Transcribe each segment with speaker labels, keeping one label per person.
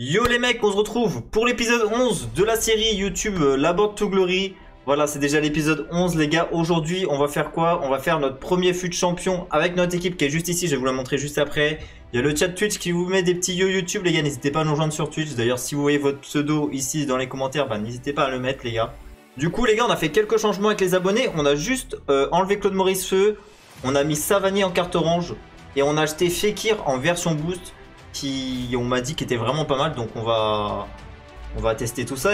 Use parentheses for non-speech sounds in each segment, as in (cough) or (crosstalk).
Speaker 1: Yo les mecs, on se retrouve pour l'épisode 11 de la série YouTube euh, La Board to Glory. Voilà, c'est déjà l'épisode 11 les gars. Aujourd'hui, on va faire quoi? On va faire notre premier fut champion avec notre équipe qui est juste ici. Je vais vous la montrer juste après. Il y a le chat Twitch qui vous met des petits yo YouTube les gars. N'hésitez pas à nous rejoindre sur Twitch. D'ailleurs, si vous voyez votre pseudo ici dans les commentaires, bah, n'hésitez pas à le mettre les gars. Du coup les gars, on a fait quelques changements avec les abonnés. On a juste euh, enlevé Claude Maurice Feu. On a mis Savani en carte orange. Et on a acheté Fekir en version boost qui on m'a dit qu'il était vraiment pas mal donc on va tester tout ça.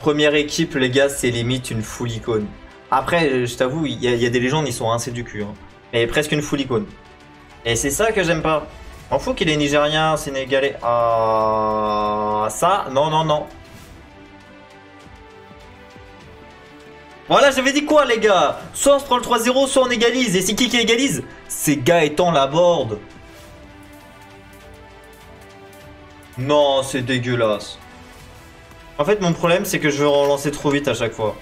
Speaker 1: Première équipe les gars c'est limite une full icône. Après je t'avoue il y, a des légendes ils sont rincés du cul. Hein. Mais presque une full icône. Et c'est ça que j'aime pas. On fout qu'il est nigérien, sénégalais. Ah ça non non non. Voilà, j'avais dit quoi, les gars? Soit on se prend le 3-0, soit on égalise. Et c'est qui qui égalise? C'est Gaëtan Laborde. Non, c'est dégueulasse. En fait, mon problème, c'est que je veux relancer trop vite à chaque fois.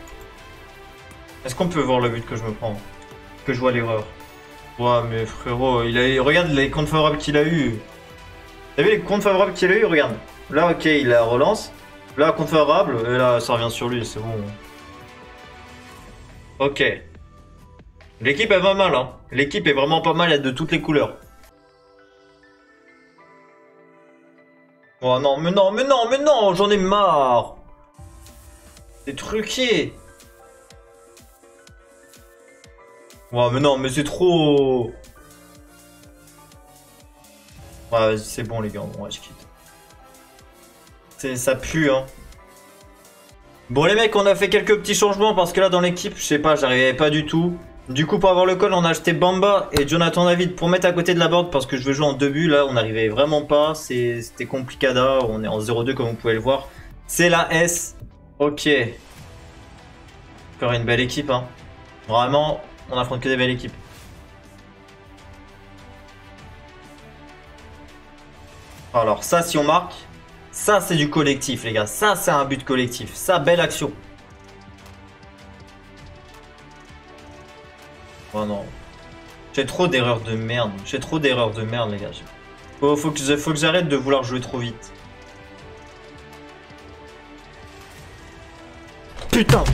Speaker 1: Est-ce qu'on peut voir le but que je me prends? Que je vois l'erreur? Ouais, mais frérot, il a... regarde les comptes favorables qu'il a eu. T'as vu les comptes favorables qu'il a eu? Regarde. Là, ok, il la relance. Là, compte favorable, et là, ça revient sur lui, c'est bon. Ok. L'équipe est pas mal, hein. L'équipe est vraiment pas mal, elle de toutes les couleurs. Oh non, mais non, mais non, mais non, j'en ai marre. C'est truqué. Oh mais non, mais c'est trop. Ouais, c'est bon les gars, ouais, je quitte. Ça pue, hein. Bon les mecs, on a fait quelques petits changements parce que là dans l'équipe, je sais pas, j'arrivais pas du tout. Du coup, pour avoir le call, on a acheté Bamba et Jonathan David pour mettre à côté de la board parce que je veux jouer en deux buts. Là, on n'arrivait vraiment pas. C'était complicada. On est en 0-2 comme vous pouvez le voir. C'est la S. Ok. Encore une belle équipe. Hein. Vraiment, on affronte que des belles équipes. Alors ça, si on marque, ça c'est du collectif les gars. Ça c'est un but collectif. Ça, belle action. J'ai trop d'erreurs de merde. J'ai trop d'erreurs de merde, les gars. Faut, faut que, faut que j'arrête de vouloir jouer trop vite. Putain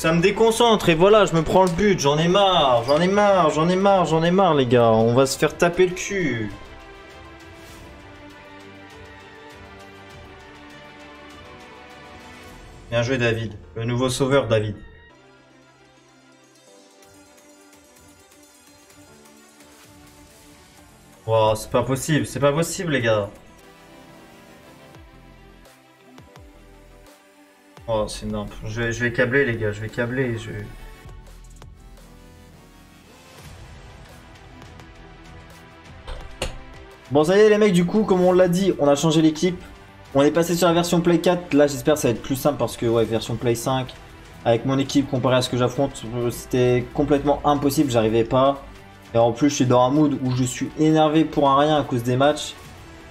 Speaker 1: Ça me déconcentre et voilà, je me prends le but, j'en ai marre, j'en ai marre, j'en ai marre, j'en ai marre les gars, on va se faire taper le cul. Bien joué David, le nouveau sauveur David. Wow, c'est pas possible, c'est pas possible les gars. Oh, c'est énorme. Je vais, je vais câbler, les gars. Je vais câbler. Je... Bon, ça y est, les mecs, du coup, comme on l'a dit, on a changé l'équipe. On est passé sur la version Play 4. Là, j'espère que ça va être plus simple parce que, ouais, version Play 5, avec mon équipe comparé à ce que j'affronte, c'était complètement impossible. J'arrivais pas. Et en plus, je suis dans un mood où je suis énervé pour un rien à cause des matchs.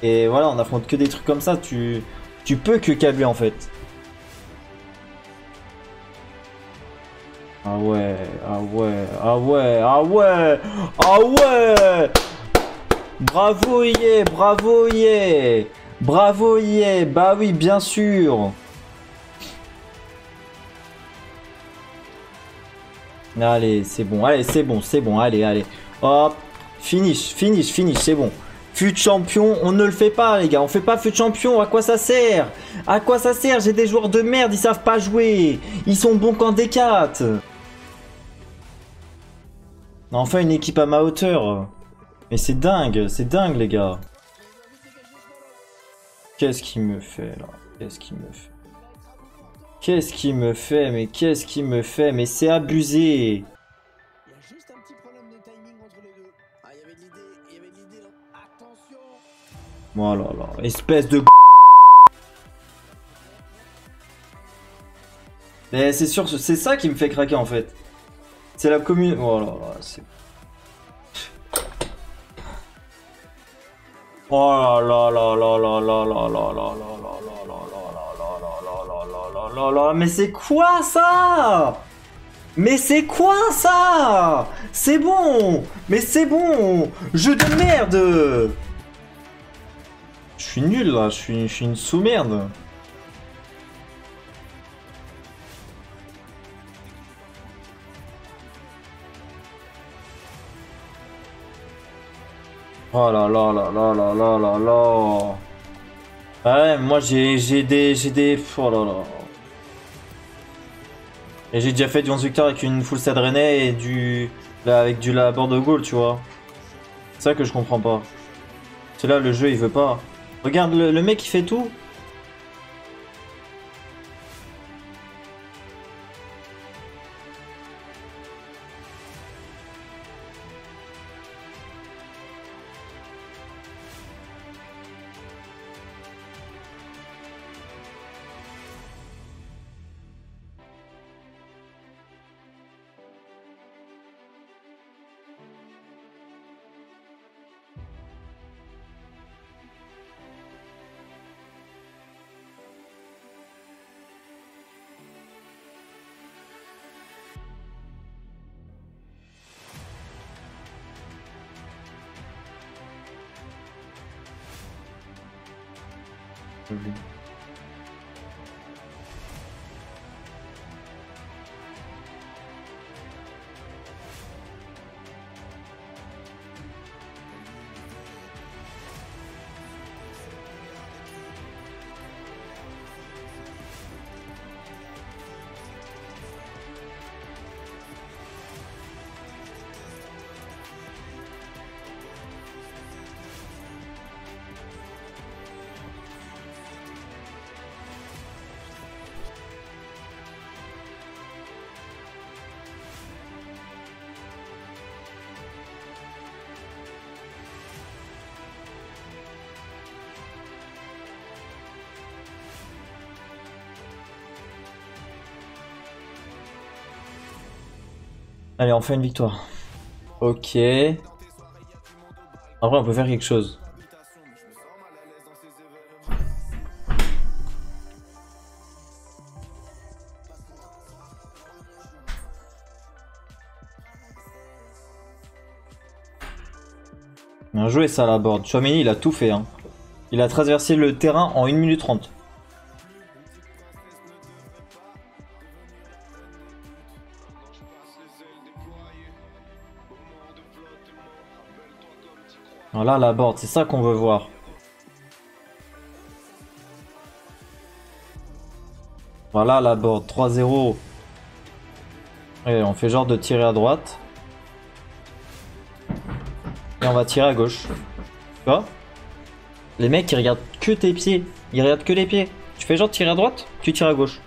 Speaker 1: Et voilà, on affronte que des trucs comme ça. Tu, tu peux que câbler en fait. Ah ouais, ah ouais, ah ouais, ah ouais, ah ouais Bravo yeah, bravo yeah Bravo yeah, bah oui, bien sûr Allez, c'est bon, allez, c'est bon, c'est bon, allez, allez. Hop, finish, finish, finish, c'est bon. Fut champion, on ne le fait pas les gars, on fait pas fut champion, à quoi ça sert? À quoi ça sert? J'ai des joueurs de merde, ils savent pas jouer. Ils sont bons qu'en D4. Enfin une équipe à ma hauteur. Mais c'est dingue, c'est dingue les gars. Qu'est-ce qu'il me fait là? Qu'est-ce qu'il me fait? Qu'est-ce qu'il me fait Mais qu'est-ce qu'il me fait? Mais c'est abusé! Voilà, là, espèce de... Mais c'est sûr, c'est ça qui me fait craquer en fait. C'est la commune. Oh là là, c'est. Oh là là là là là là là là là là là là là, mais c'est quoi ça Mais c'est quoi ça C'est bon Mais c'est bon Jeu de merde Je suis nul là, je suis une sous-merde. Oh là là là là là là là là Ouais, moi j'ai des... j'ai des... Oh là là. Et j'ai déjà fait du 11 victoires avec une full stade rennais et du... Avec du labor de Gaulle, tu vois. C'est ça que je comprends pas. C'est là, le jeu, il veut pas. Regarde, le mec, il fait tout. 就是 Allez, on fait une victoire. Ok. En on peut faire quelque chose. Bien joué ça à la board. Chouameni, il a tout fait. Hein. Il a traversé le terrain en 1 minute 30. Voilà la board, c'est ça qu'on veut voir. Voilà la board, 3-0. Et on fait genre de tirer à droite. Et on va tirer à gauche. Tu vois? Les mecs ils regardent que tes pieds. Ils regardent que les pieds. Tu fais genre tirer à droite, tu tires à gauche.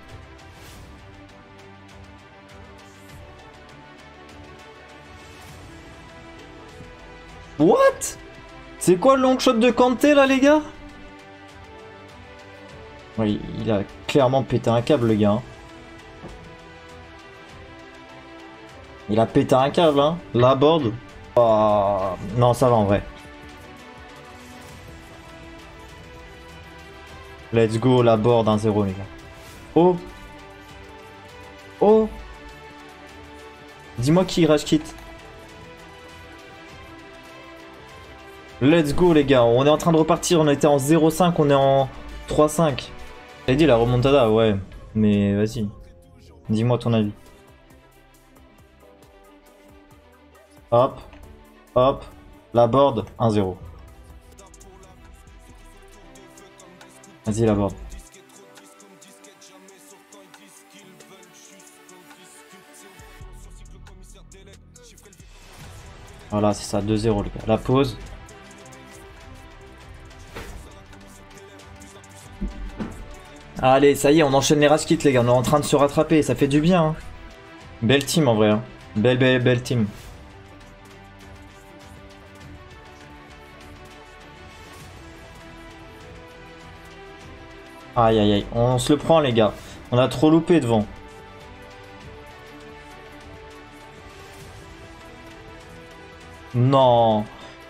Speaker 1: C'est quoi le long shot de Kanté là les gars? Oui, il a clairement pété un câble le gars. Hein. Il a pété un câble hein. La board. Oh, non ça va en vrai. Let's go la board 1-0 les gars. Oh Oh Dis-moi qui rage quitte. Let's go les gars, on est en train de repartir, on était en 0,5, on est en 3,5. T'as dit la remontada, ouais, mais vas-y. Dis-moi ton avis. Hop, hop, la board, 1-0. Vas-y la board. Voilà, c'est ça, 2-0 les gars. La pause. Allez, ça y est, on enchaîne les raskits, les gars. On est en train de se rattraper. Ça fait du bien. Hein. Belle team, en vrai. Hein. Belle, belle, belle team. Aïe, aïe, aïe. On se le prend, les gars. On a trop loupé devant. Non.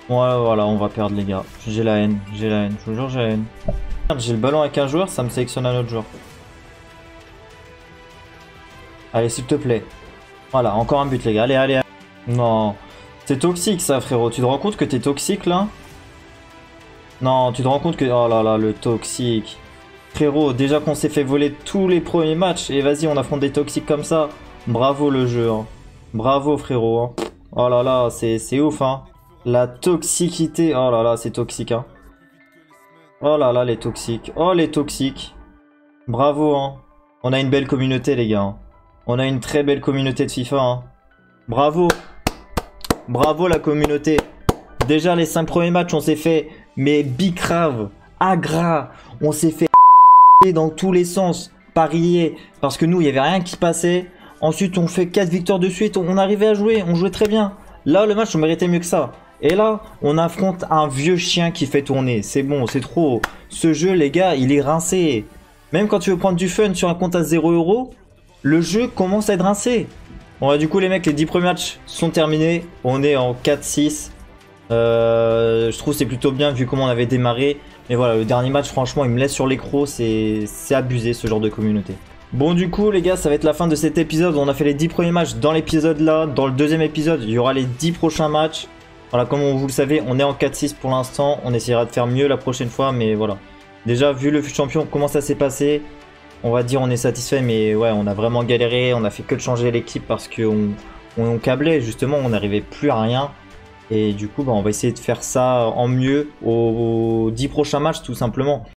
Speaker 1: Ouais, voilà, on va perdre, les gars. J'ai la haine. J'ai la haine. Je j'ai la haine. J'ai le ballon avec un joueur, ça me sélectionne un autre joueur. Allez, s'il te plaît. Voilà, encore un but, les gars. Allez, allez. allez. Non. C'est toxique, ça, frérot. Tu te rends compte que t'es toxique, là? Non, tu te rends compte que... Oh là là, le toxique. Frérot, déjà qu'on s'est fait voler tous les premiers matchs, et vas-y, on affronte des toxiques comme ça. Bravo, le jeu. hein. Bravo, frérot. hein. Oh là là, c'est c'est ouf, hein. La toxicité. Oh là là, c'est toxique, hein. Oh là là, les toxiques. Oh, les toxiques. Bravo, hein. On a une belle communauté, les gars. hein. On a une très belle communauté de FIFA. hein. Bravo. Bravo, la communauté. Déjà, les 5 premiers matchs, on s'est fait, mais bicrave, agra. On s'est fait (laughs) dans tous les sens, parier. Parce que nous, il n'y avait rien qui passait. Ensuite, on fait 4 victoires de suite. On arrivait à jouer. On jouait très bien. Là, le match, on méritait mieux que ça. Et là, on affronte un vieux chien qui fait tourner. C'est bon, c'est trop. Ce jeu, les gars, il est rincé. Même quand tu veux prendre du fun sur un compte à 0€, le jeu commence à être rincé. Bon, bah, du coup, les mecs, les 10 premiers matchs sont terminés. On est en 4-6. Euh, je trouve c'est plutôt bien vu comment on avait démarré. Mais voilà, le dernier match, franchement, il me laisse sur l'écro. C'est abusé ce genre de communauté. Bon, du coup, les gars, ça va être la fin de cet épisode. On a fait les 10 premiers matchs dans l'épisode là. Dans le deuxième épisode, il y aura les 10 prochains matchs. Voilà, comme vous le savez, on est en 4-6 pour l'instant. On essaiera de faire mieux la prochaine fois, mais voilà. Déjà, vu le champion, comment ça s'est passé, on va dire on est satisfait, mais ouais, on a vraiment galéré. On a fait que de changer l'équipe parce qu'on on câblait, justement, on n'arrivait plus à rien. Et du coup, bah, on va essayer de faire ça en mieux aux, aux 10 prochains matchs, tout simplement.